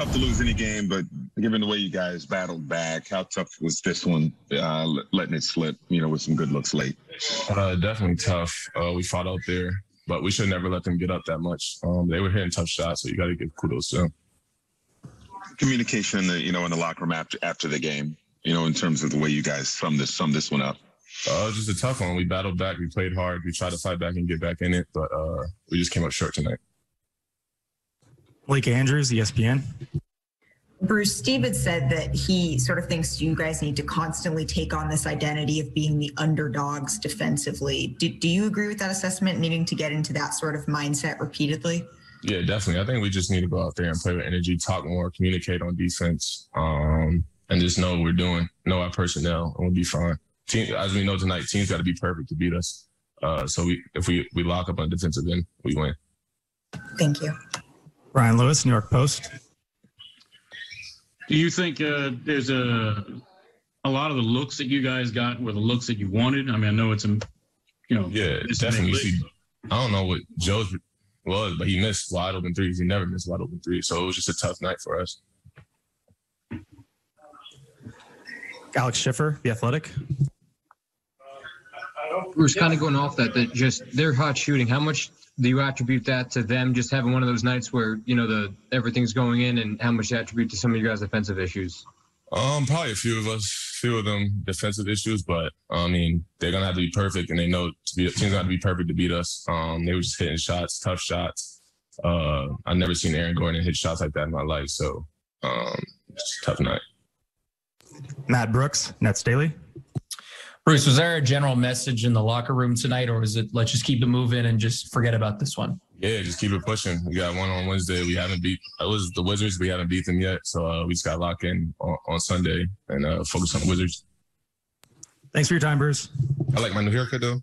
tough to lose any game, but given the way you guys battled back, how tough was this one, uh, letting it slip, you know, with some good looks late? Uh, definitely tough. Uh, we fought out there, but we should never let them get up that much. Um, they were hitting tough shots, so you got to give kudos to them. Communication, the, you know, in the locker room after after the game, you know, in terms of the way you guys sum this sum this one up. Uh, it was just a tough one. We battled back. We played hard. We tried to fight back and get back in it, but uh, we just came up short tonight. Blake Andrews, ESPN. Bruce, Steve had said that he sort of thinks you guys need to constantly take on this identity of being the underdogs defensively. Do, do you agree with that assessment, needing to get into that sort of mindset repeatedly? Yeah, definitely. I think we just need to go out there and play with energy, talk more, communicate on defense, um, and just know what we're doing, know our personnel, and we'll be fine. Team, as we know tonight, teams got to be perfect to beat us. Uh, so we, if we, we lock up on defensive end, we win. Thank you. Brian Lewis, New York Post. Do you think uh, there's a a lot of the looks that you guys got were the looks that you wanted? I mean, I know it's a, you know, Yeah, it's definitely. big See, I don't know what Joe's was, but he missed wide open threes. He never missed wide open threes. So it was just a tough night for us. Alex Schiffer, The Athletic. Bruce, kind of going off that, that just their hot shooting. How much do you attribute that to them just having one of those nights where you know the everything's going in, and how much do you attribute to some of you guys' defensive issues? Um, probably a few of us, few of them defensive issues, but I mean they're gonna have to be perfect, and they know to be team's gonna be perfect to beat us. Um, they were just hitting shots, tough shots. Uh, I've never seen Aaron Gordon hit shots like that in my life, so um, it's a tough night. Matt Brooks, Nets Daily. Bruce, was there a general message in the locker room tonight, or was it let's just keep it moving and just forget about this one? Yeah, just keep it pushing. We got one on Wednesday. We haven't beat. It was the Wizards. We haven't beat them yet, so uh, we just got locked in on, on Sunday and uh, focus on the Wizards. Thanks for your time, Bruce. I like my new haircut though.